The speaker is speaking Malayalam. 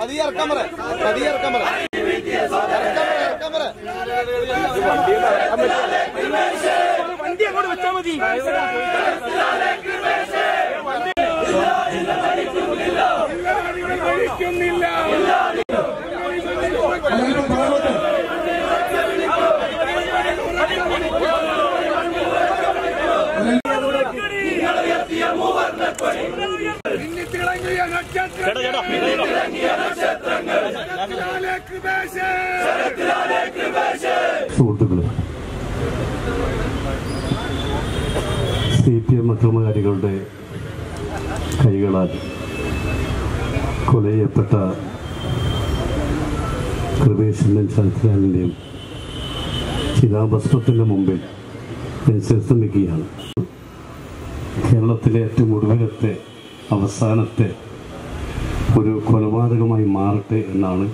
പതിയെ ഇറക്കാൻ പറ. പതിയെ ഇറക്കാൻ പറ. വണ്ടി അങ്ങോട്ട് വെച്ചാൽ മതി. എല്ലാവരും സുഹൃത്തുക്കളെ സി പി എം അക്രമകാരികളുടെ കൈകളാൽ കൊല ചെയ്യപ്പെട്ട കൃപേഷിന്റെയും ശരത്ലാലിന്റെയും ചിതാഭസ്മത്തിന്റെ മുമ്പിൽ നിൽക്കുകയാണ് കേരളത്തിലെ ഏറ്റവും ഒടുവിലത്തെ അവസാനത്തെ ഒരു കൊലപാതകമായി മാറട്ടെ എന്നാണ്